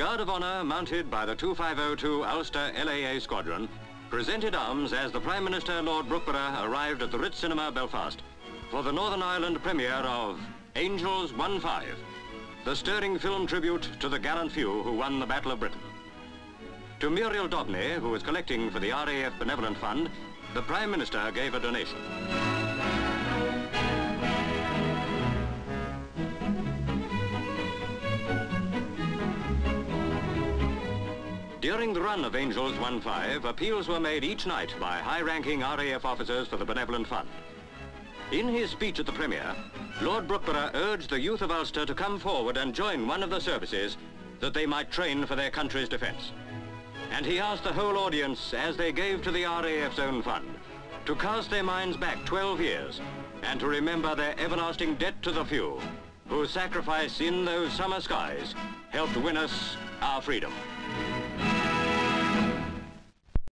Guard of Honour, mounted by the 2502 Ulster LAA Squadron, presented arms as the Prime Minister Lord Brookeborough arrived at the Ritz Cinema, Belfast, for the Northern Ireland premiere of Angels 1-5, the stirring film tribute to the gallant few who won the Battle of Britain. To Muriel Dobney, who was collecting for the RAF Benevolent Fund, the Prime Minister gave a donation. During the run of Angels 1-5, appeals were made each night by high-ranking RAF officers for the Benevolent Fund. In his speech at the premiere, Lord Brookeborough urged the youth of Ulster to come forward and join one of the services that they might train for their country's defence. And he asked the whole audience, as they gave to the RAF's own fund, to cast their minds back 12 years and to remember their everlasting debt to the few, whose sacrifice in those summer skies helped win us our freedom.